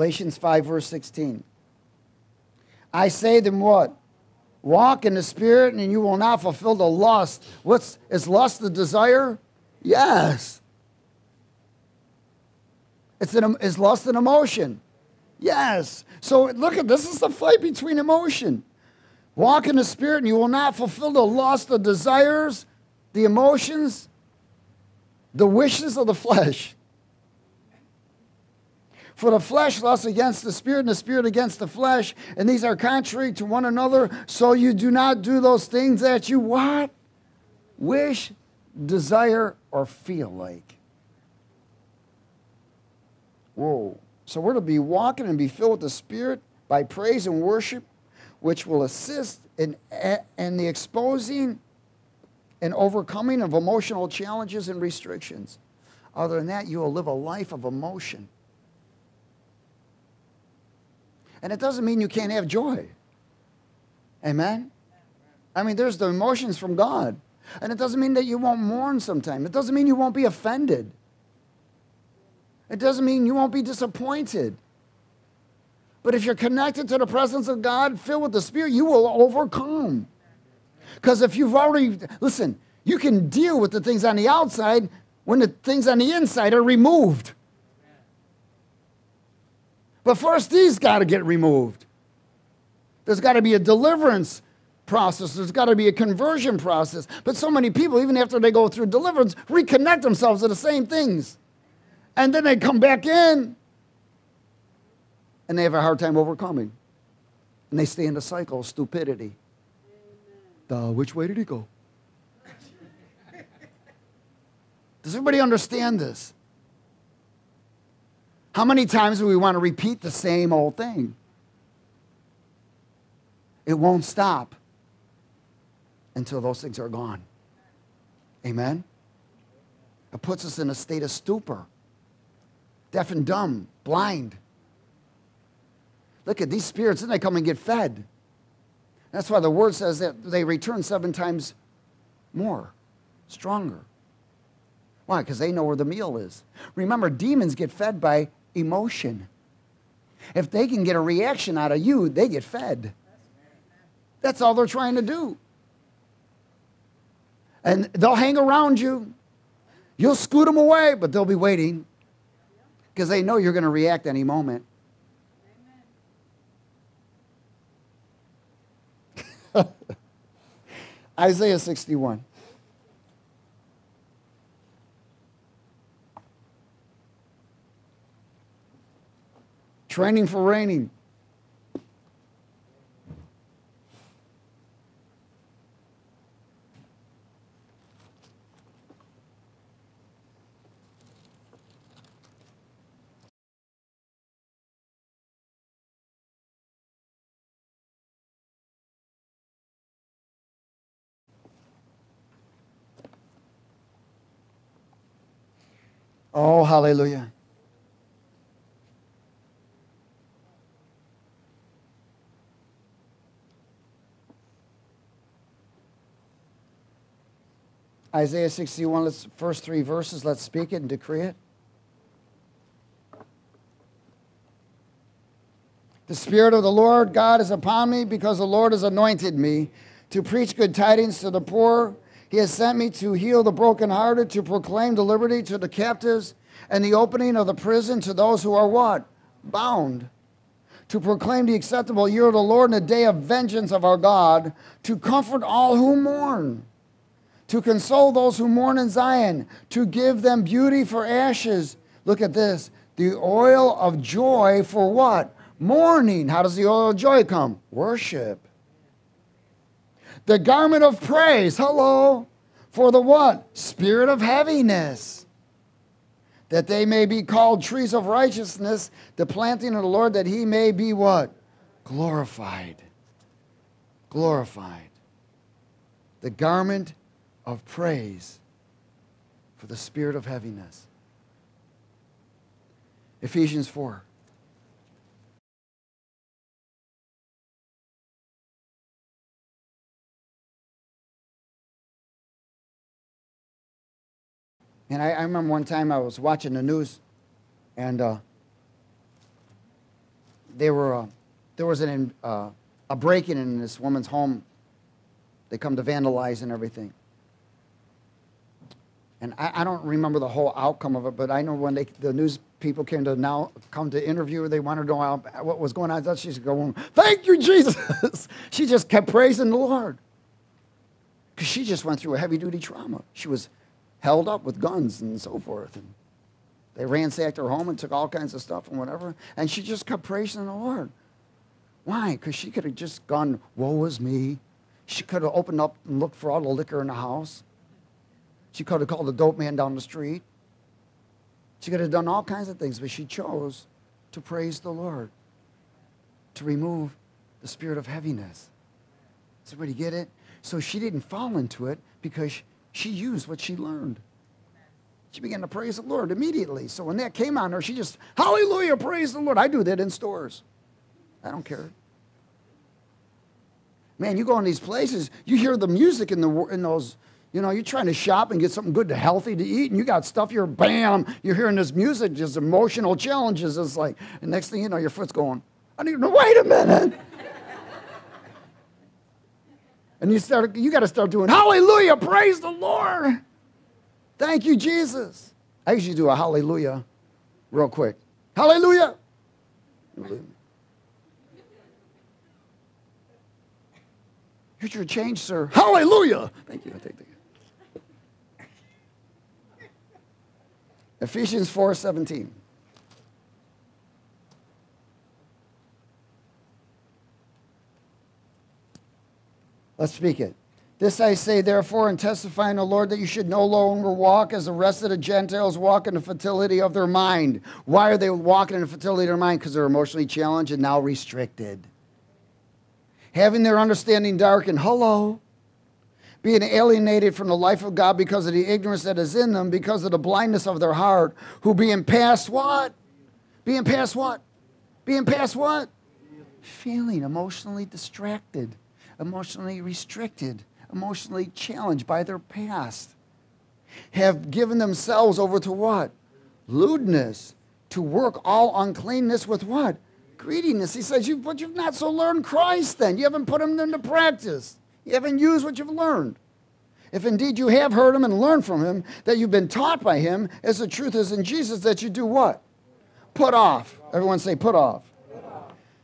Galatians 5, verse 16. I say then what? Walk in the Spirit, and you will not fulfill the lust. What's is lust the desire? Yes. It's an, is lust an emotion? Yes. So look at this is the fight between emotion. Walk in the Spirit, and you will not fulfill the lust, the desires, the emotions, the wishes of the flesh. For the flesh lusts against the spirit, and the spirit against the flesh, and these are contrary to one another. So you do not do those things that you what? Wish, desire, or feel like. Whoa. So we're to be walking and be filled with the Spirit by praise and worship, which will assist in, in the exposing and overcoming of emotional challenges and restrictions. Other than that, you will live a life of emotion. And it doesn't mean you can't have joy. Amen? I mean, there's the emotions from God. And it doesn't mean that you won't mourn sometime. It doesn't mean you won't be offended. It doesn't mean you won't be disappointed. But if you're connected to the presence of God, filled with the Spirit, you will overcome. Because if you've already, listen, you can deal with the things on the outside when the things on the inside are removed. But first, these got to get removed. There's got to be a deliverance process. There's got to be a conversion process. But so many people, even after they go through deliverance, reconnect themselves to the same things. And then they come back in and they have a hard time overcoming. And they stay in the cycle of stupidity. The, which way did he go? Does everybody understand this? How many times do we want to repeat the same old thing? It won't stop until those things are gone. Amen? It puts us in a state of stupor, deaf and dumb, blind. Look at these spirits, then they come and get fed. That's why the word says that they return seven times more, stronger. Why? Because they know where the meal is. Remember, demons get fed by emotion. If they can get a reaction out of you, they get fed. That's all they're trying to do. And they'll hang around you. You'll scoot them away, but they'll be waiting because they know you're going to react any moment. Isaiah 61. Training for reigning. Oh, hallelujah. Isaiah 61, let's, first three verses, let's speak it and decree it. The Spirit of the Lord God is upon me because the Lord has anointed me to preach good tidings to the poor. He has sent me to heal the brokenhearted, to proclaim the liberty to the captives, and the opening of the prison to those who are what? Bound. To proclaim the acceptable year of the Lord and the day of vengeance of our God, to comfort all who mourn, to console those who mourn in Zion, to give them beauty for ashes. Look at this the oil of joy for what? Mourning. How does the oil of joy come? Worship. The garment of praise. Hello. For the what? Spirit of heaviness. That they may be called trees of righteousness, the planting of the Lord, that he may be what? Glorified. Glorified. The garment of praise for the spirit of heaviness. Ephesians 4. And I, I, remember one time I was watching the news, and uh, they were uh, there was an, uh, a break-in in this woman's home. They come to vandalize and everything. And I, I, don't remember the whole outcome of it, but I know when they, the news people came to now come to interview her, they wanted to know what was going on. She's going, "Thank you, Jesus." she just kept praising the Lord because she just went through a heavy-duty trauma. She was held up with guns and so forth. And they ransacked her home and took all kinds of stuff and whatever. And she just kept praising the Lord. Why? Because she could have just gone, woe is me. She could have opened up and looked for all the liquor in the house. She could have called the dope man down the street. She could have done all kinds of things, but she chose to praise the Lord, to remove the spirit of heaviness. Everybody get it? So she didn't fall into it because she used what she learned. She began to praise the Lord immediately. So when that came on her, she just, hallelujah, praise the Lord. I do that in stores. I don't care. Man, you go in these places, you hear the music in, the, in those, you know, you're trying to shop and get something good to healthy to eat, and you got stuff, you're bam, you're hearing this music, just emotional challenges. It's like, the next thing you know, your foot's going, I need to wait a minute. And you start, you got to start doing hallelujah, praise the Lord. Thank you, Jesus. I usually do a hallelujah real quick. Hallelujah. Here's your change, sir. Hallelujah. Thank you. I take. Ephesians 4 17. Let's speak it. This I say, therefore, and testify in the Lord that you should no longer walk as the rest of the Gentiles walk in the fertility of their mind. Why are they walking in the fertility of their mind? Because they're emotionally challenged and now restricted. Having their understanding darkened. Hello. Being alienated from the life of God because of the ignorance that is in them, because of the blindness of their heart, who being past what? Being past what? Being past what? Feeling emotionally distracted emotionally restricted, emotionally challenged by their past, have given themselves over to what? Lewdness, to work all uncleanness with what? Greediness. He says, you, but you've not so learned Christ then. You haven't put him into practice. You haven't used what you've learned. If indeed you have heard him and learned from him, that you've been taught by him, as the truth is in Jesus, that you do what? Put off. Everyone say, put off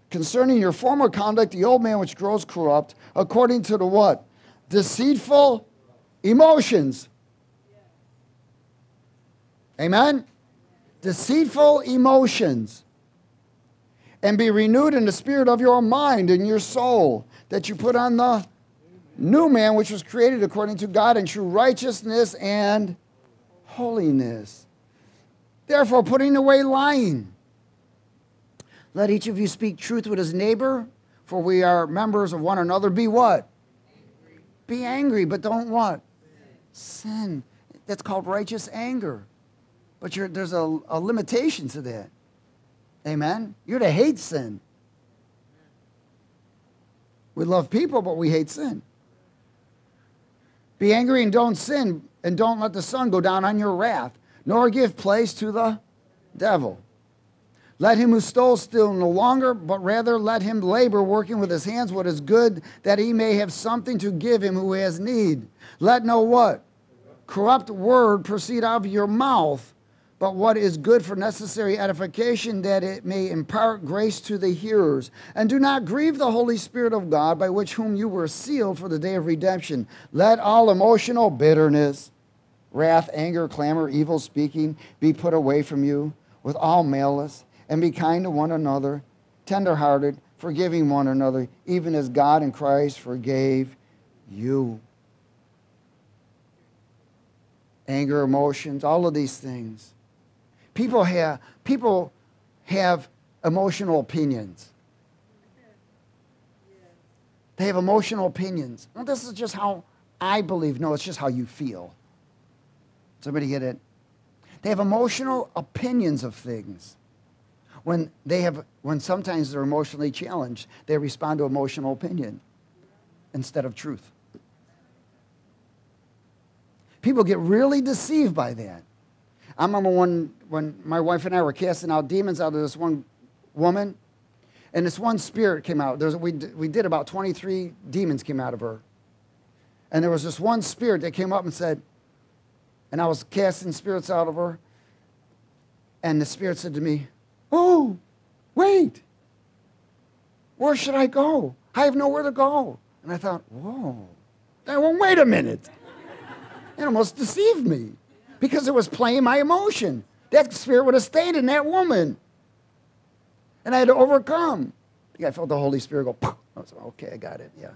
concerning your former conduct, the old man which grows corrupt, according to the what? Deceitful emotions. Amen? Deceitful emotions. And be renewed in the spirit of your mind and your soul, that you put on the new man which was created according to God in true righteousness and holiness. Therefore, putting away lying let each of you speak truth with his neighbor, for we are members of one another. Be what? Angry. Be angry, but don't what? Sin. Sin. That's called righteous anger. But there's a, a limitation to that. Amen? You're to hate sin. We love people, but we hate sin. Be angry and don't sin, and don't let the sun go down on your wrath, nor give place to the devil. Let him who stole steal no longer, but rather let him labor, working with his hands what is good, that he may have something to give him who has need. Let no what? Corrupt word proceed out of your mouth, but what is good for necessary edification, that it may impart grace to the hearers. And do not grieve the Holy Spirit of God, by which whom you were sealed for the day of redemption. Let all emotional bitterness, wrath, anger, clamor, evil speaking be put away from you with all malice, and be kind to one another, tenderhearted, forgiving one another, even as God in Christ forgave you. Anger, emotions, all of these things People have, people have emotional opinions. They have emotional opinions. Well, this is just how I believe. No, it's just how you feel. Somebody get it? They have emotional opinions of things. When they have, when sometimes they're emotionally challenged, they respond to emotional opinion instead of truth. People get really deceived by that. I remember when, when my wife and I were casting out demons out of this one woman, and this one spirit came out. There's, we, we did about 23 demons came out of her. And there was this one spirit that came up and said, and I was casting spirits out of her, and the spirit said to me, Oh, wait, where should I go? I have nowhere to go. And I thought, Whoa, I well, wait a minute. It almost deceived me because it was playing my emotion. That spirit would have stayed in that woman. And I had to overcome. I felt the Holy Spirit go, Poof. I was like, okay, I got it, yeah.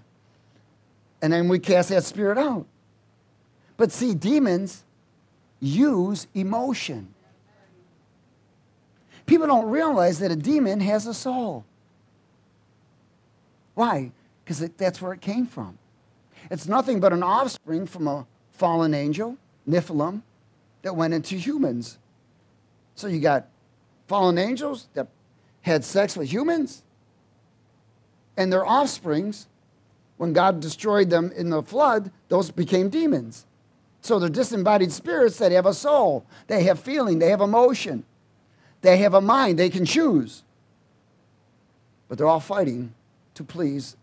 And then we cast that spirit out. But see, demons use emotion. People don't realize that a demon has a soul. Why? Because that's where it came from. It's nothing but an offspring from a fallen angel, Nephilim, that went into humans. So you got fallen angels that had sex with humans, and their offsprings, when God destroyed them in the flood, those became demons. So they're disembodied spirits that have a soul, they have feeling, they have emotion, they have a mind, they can choose. But they're all fighting to please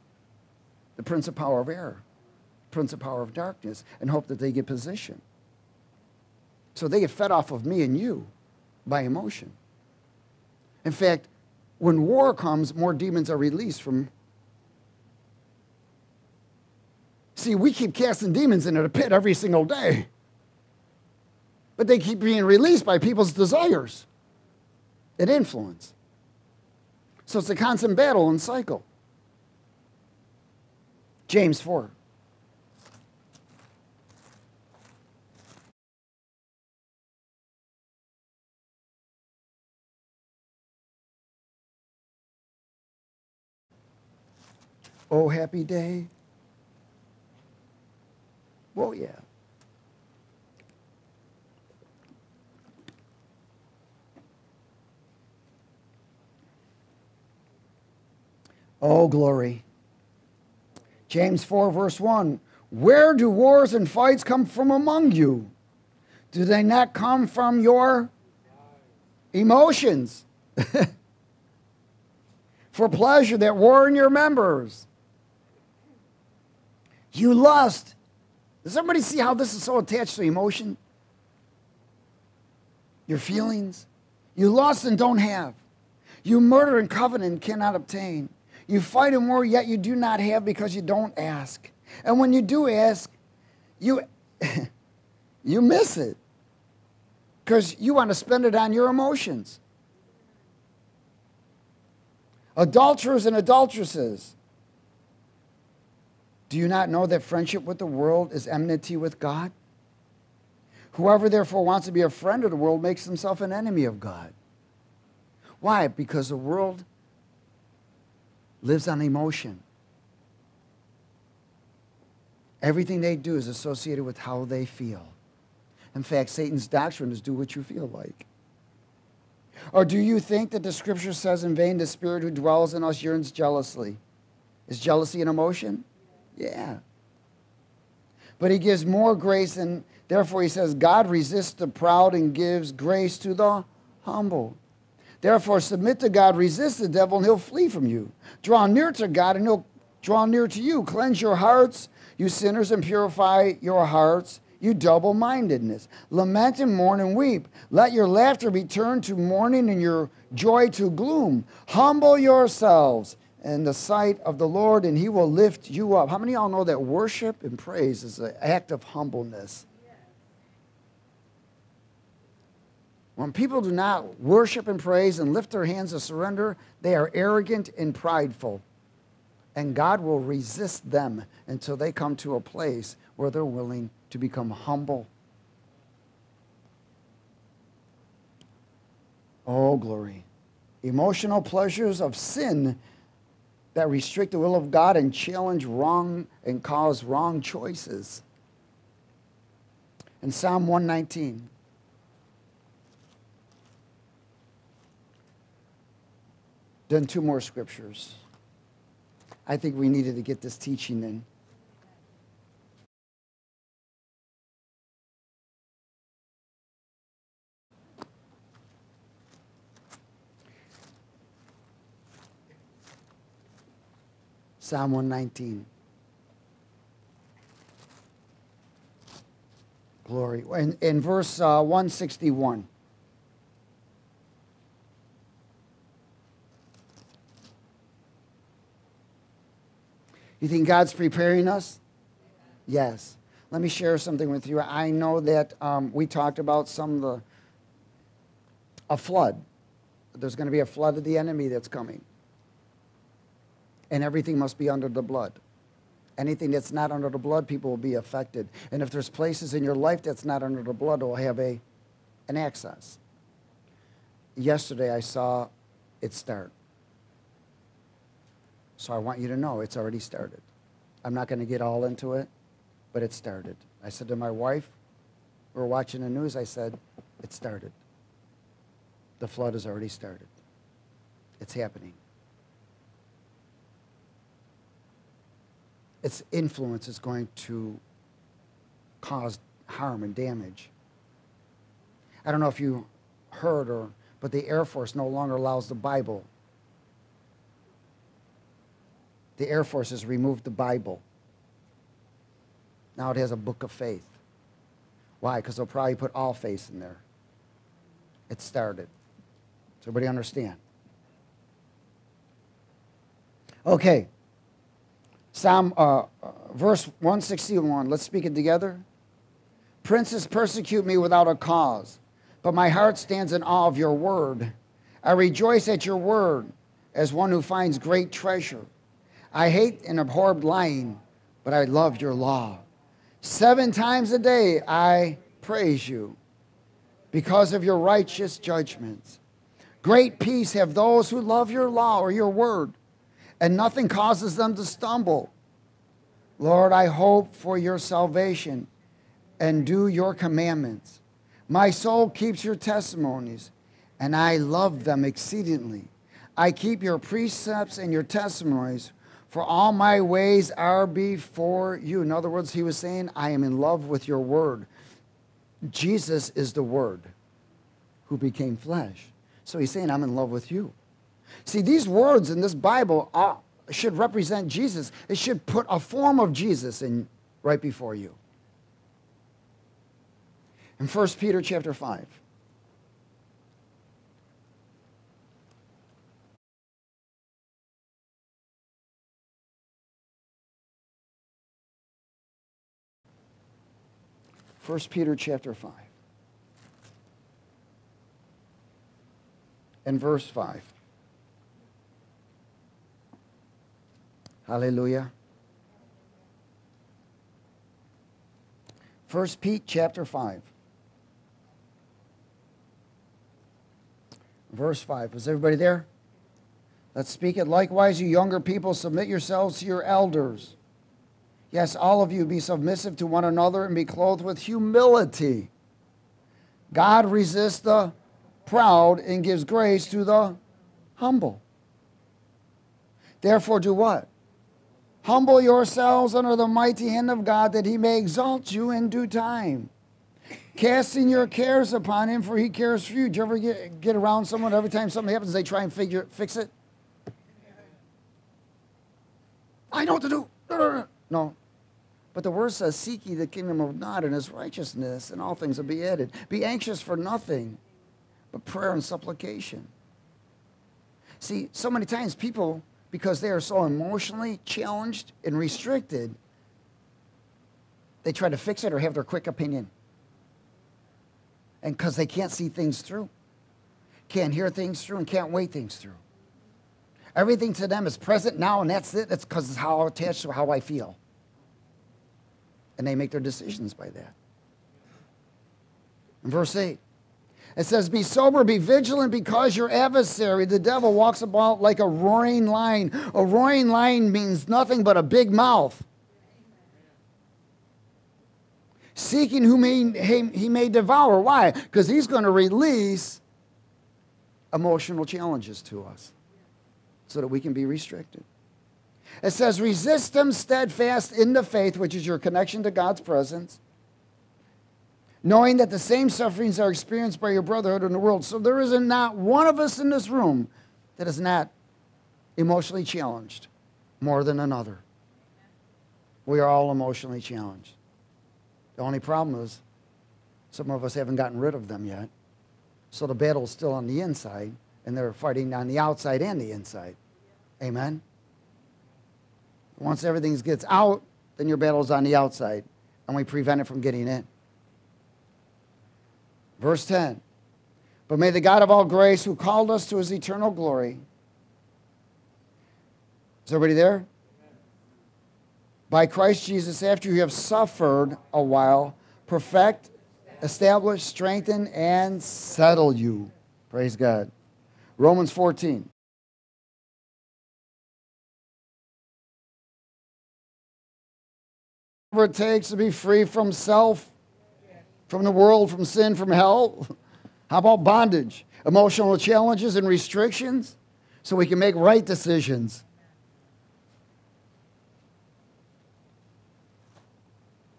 the prince of power of air, prince of power of darkness, and hope that they get position. So they get fed off of me and you by emotion. In fact, when war comes, more demons are released from. See, we keep casting demons into the pit every single day, but they keep being released by people's desires and influence. So it's a constant battle and cycle. James 4. Oh, happy day. Well, yeah. Oh, glory. James 4, verse 1 Where do wars and fights come from among you? Do they not come from your emotions? For pleasure that war in your members. You lust. Does everybody see how this is so attached to emotion? Your feelings. You lust and don't have. You murder and covet and cannot obtain. You fight and war, yet you do not have because you don't ask. And when you do ask, you, you miss it because you want to spend it on your emotions. Adulterers and adulteresses do you not know that friendship with the world is enmity with God? Whoever therefore wants to be a friend of the world makes himself an enemy of God. Why? Because the world lives on emotion. Everything they do is associated with how they feel. In fact, Satan's doctrine is do what you feel like. Or do you think that the scripture says in vain, the spirit who dwells in us yearns jealously? Is jealousy an emotion? Yeah. but he gives more grace, and therefore he says, God resists the proud and gives grace to the humble. Therefore, submit to God, resist the devil, and he'll flee from you. Draw near to God, and he'll draw near to you. Cleanse your hearts, you sinners, and purify your hearts, you double mindedness. Lament and mourn and weep. Let your laughter be turned to mourning and your joy to gloom. Humble yourselves in the sight of the Lord, and he will lift you up. How many of y'all know that worship and praise is an act of humbleness? When people do not worship and praise and lift their hands of surrender, they are arrogant and prideful. And God will resist them until they come to a place where they're willing to become humble. Oh, glory. Emotional pleasures of sin that restrict the will of God and challenge wrong and cause wrong choices. In Psalm 119, Then two more scriptures. I think we needed to get this teaching in. Psalm 119. Glory. In, in verse uh, 161. You think God's preparing us? Yes. Let me share something with you. I know that um, we talked about some of the, a flood. There's going to be a flood of the enemy that's coming. And everything must be under the blood. Anything that's not under the blood, people will be affected. And if there's places in your life that's not under the blood, will have a, an access. Yesterday, I saw it start. So I want you to know it's already started. I'm not going to get all into it, but it started. I said to my wife, we were watching the news, I said, it started. The flood has already started. It's happening. Its influence is going to cause harm and damage. I don't know if you heard or, but the Air Force no longer allows the Bible the Air Force has removed the Bible. Now it has a book of faith. Why? Because they'll probably put all faith in there. It started. Does everybody understand? Okay. Psalm, uh, uh, verse 161. Let's speak it together. Princes persecute me without a cause, but my heart stands in awe of your word. I rejoice at your word as one who finds great treasure. I hate and abhor lying, but I love your law. Seven times a day I praise you because of your righteous judgments. Great peace have those who love your law or your word, and nothing causes them to stumble. Lord, I hope for your salvation and do your commandments. My soul keeps your testimonies, and I love them exceedingly. I keep your precepts and your testimonies for all my ways are before you. In other words, he was saying, I am in love with your word. Jesus is the word who became flesh. So he's saying, I'm in love with you. See, these words in this Bible are, should represent Jesus. It should put a form of Jesus in right before you. In 1 Peter chapter 5. 1 Peter chapter 5 and verse 5. Hallelujah. 1 Pete chapter 5. Verse 5. Is everybody there? Let's speak it. Likewise, you younger people, submit yourselves to your elders. Yes, all of you be submissive to one another and be clothed with humility. God resists the proud and gives grace to the humble. Therefore, do what? Humble yourselves under the mighty hand of God that he may exalt you in due time. Casting your cares upon him, for he cares for you. Do you ever get, get around someone every time something happens, they try and figure fix it? I know what to do. No. But the word says, Seek ye the kingdom of God and his righteousness, and all things will be added. Be anxious for nothing but prayer and supplication. See, so many times people, because they are so emotionally challenged and restricted, they try to fix it or have their quick opinion. And because they can't see things through, can't hear things through, and can't wait things through. Everything to them is present now, and that's it. That's because it's how I'm attached to how I feel. And they make their decisions by that. In verse 8, it says, Be sober, be vigilant, because your adversary, the devil, walks about like a roaring lion. A roaring lion means nothing but a big mouth. Seeking whom he, he may devour. Why? Because he's going to release emotional challenges to us so that we can be restricted. It says, resist them steadfast in the faith, which is your connection to God's presence, knowing that the same sufferings are experienced by your brotherhood in the world. So there isn't not one of us in this room that is not emotionally challenged more than another. We are all emotionally challenged. The only problem is some of us haven't gotten rid of them yet. So the battle's still on the inside and they're fighting on the outside and the inside. Amen? Once everything gets out, then your battle's on the outside, and we prevent it from getting in. Verse 10 But may the God of all grace, who called us to his eternal glory, is everybody there? By Christ Jesus, after you have suffered a while, perfect, establish, strengthen, and settle you. Praise God. Romans 14. Whatever it takes to be free from self, from the world, from sin, from hell. How about bondage, emotional challenges, and restrictions so we can make right decisions?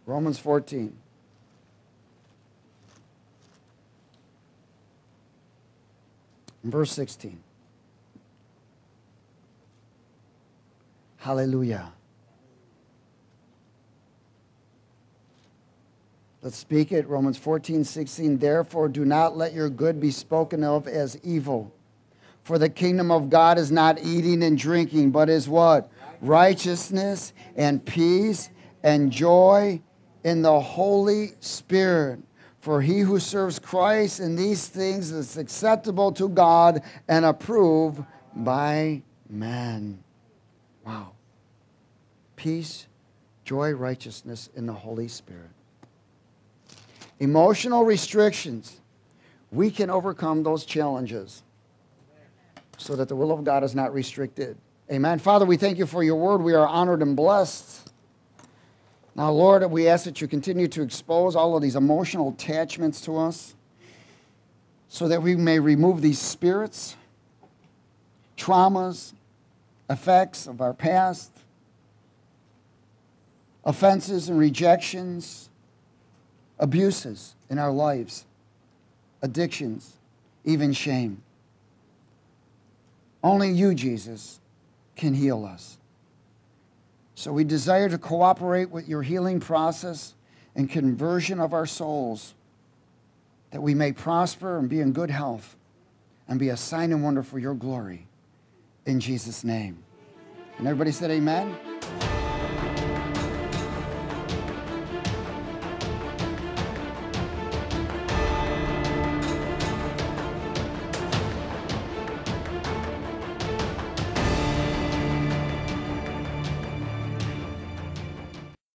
Romans 14. Verse 16. Hallelujah. Let's speak it. Romans 14, 16. Therefore, do not let your good be spoken of as evil. For the kingdom of God is not eating and drinking, but is what? Righteousness and peace and joy in the Holy Spirit. For he who serves Christ in these things is acceptable to God and approved by men. Wow. Peace, joy, righteousness in the Holy Spirit. Emotional restrictions. We can overcome those challenges so that the will of God is not restricted. Amen. Father, we thank you for your word. We are honored and blessed. Now, Lord, we ask that you continue to expose all of these emotional attachments to us so that we may remove these spirits, traumas, effects of our past, offenses and rejections, abuses in our lives, addictions, even shame. Only you, Jesus, can heal us. So we desire to cooperate with your healing process and conversion of our souls, that we may prosper and be in good health and be a sign and wonder for your glory. In Jesus' name. And everybody said, Amen.